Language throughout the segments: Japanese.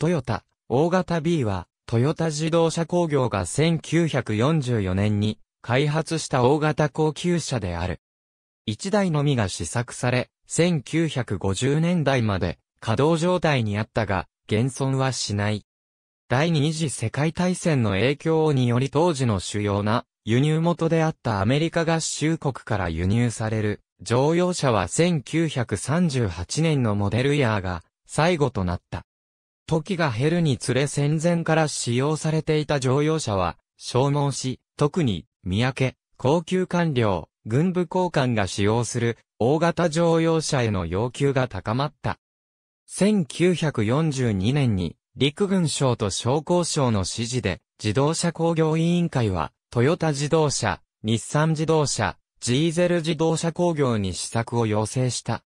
トヨタ、大型 B は、トヨタ自動車工業が1944年に開発した大型高級車である。1台のみが試作され、1950年代まで稼働状態にあったが、現存はしない。第二次世界大戦の影響により当時の主要な輸入元であったアメリカ合衆国から輸入される乗用車は1938年のモデルヤーが最後となった。時が減るにつれ戦前から使用されていた乗用車は消耗し、特に三宅、高級官僚、軍部交換が使用する大型乗用車への要求が高まった。1942年に陸軍省と商工省の指示で自動車工業委員会はトヨタ自動車、日産自動車、ジーゼル自動車工業に試作を要請した。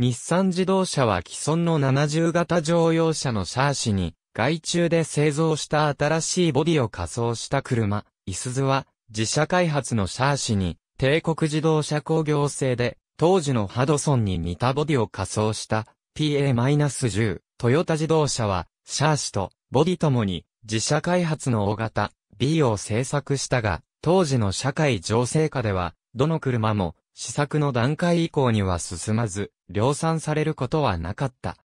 日産自動車は既存の70型乗用車のシャーシに、外注で製造した新しいボディを仮装した車、イスズは、自社開発のシャーシに、帝国自動車工業製で、当時のハドソンに似たボディを仮装した PA-10、トヨタ自動車は、シャーシとボディともに自社開発の大型 B を製作したが、当時の社会情勢下では、どの車も試作の段階以降には進まず、量産されることはなかった。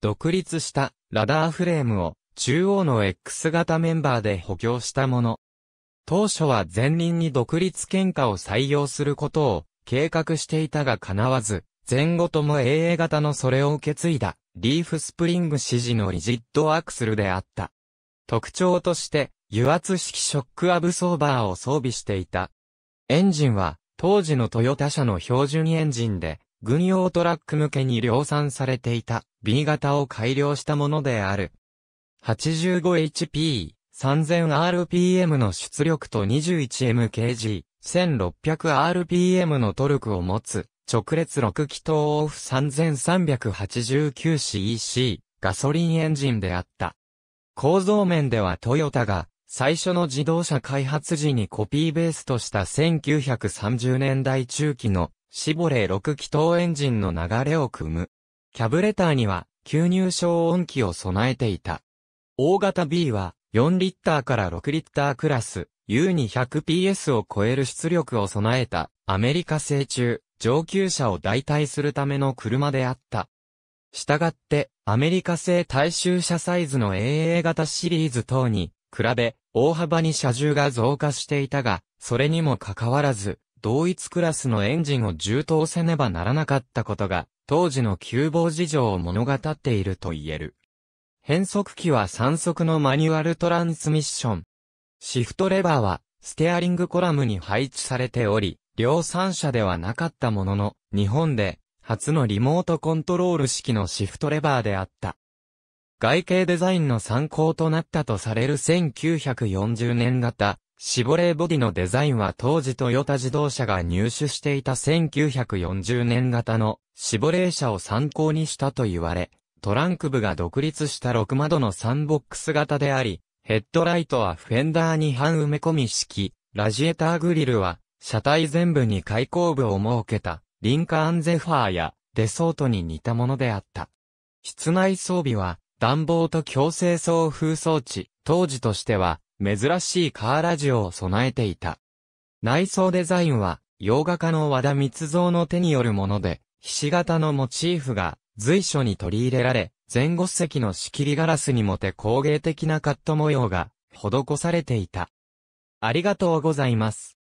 独立したラダーフレームを中央の X 型メンバーで補強したもの。当初は前輪に独立喧嘩を採用することを計画していたが叶わず、前後とも AA 型のそれを受け継いだリーフスプリング指示のリジッドアクスルであった。特徴として油圧式ショックアブソーバーを装備していた。エンジンは当時のトヨタ車の標準エンジンで、軍用トラック向けに量産されていた B 型を改良したものである。85HP、3000rpm の出力と 21mkg、1600rpm のトルクを持つ、直列6気筒オフ 3389cc、ガソリンエンジンであった。構造面ではトヨタが最初の自動車開発時にコピーベースとした1930年代中期のシボレー6気筒エンジンの流れを組む。キャブレターには吸入消音機を備えていた。大型 B は4リッターから6リッタークラス U に 100PS を超える出力を備えたアメリカ製中上級車を代替するための車であった。したがって、アメリカ製大衆車サイズの AA 型シリーズ等に比べ、大幅に車重が増加していたが、それにもかかわらず、同一クラスのエンジンを充当せねばならなかったことが、当時の急防事情を物語っていると言える。変速機は3速のマニュアルトランスミッション。シフトレバーは、ステアリングコラムに配置されており、量産車ではなかったものの、日本で、初のリモートコントロール式のシフトレバーであった。外形デザインの参考となったとされる1940年型、シボレーボディのデザインは当時トヨタ自動車が入手していた1940年型のシボレー車を参考にしたと言われ、トランク部が独立した6窓の3ボックス型であり、ヘッドライトはフェンダーに半埋め込み式、ラジエーターグリルは車体全部に開口部を設けた、リンカーンゼファーやデソートに似たものであった。室内装備は暖房と強制送風装置、当時としては、珍しいカーラジオを備えていた。内装デザインは、洋画家の和田光蔵の手によるもので、ひし形のモチーフが随所に取り入れられ、前後席の仕切りガラスにもて工芸的なカット模様が施されていた。ありがとうございます。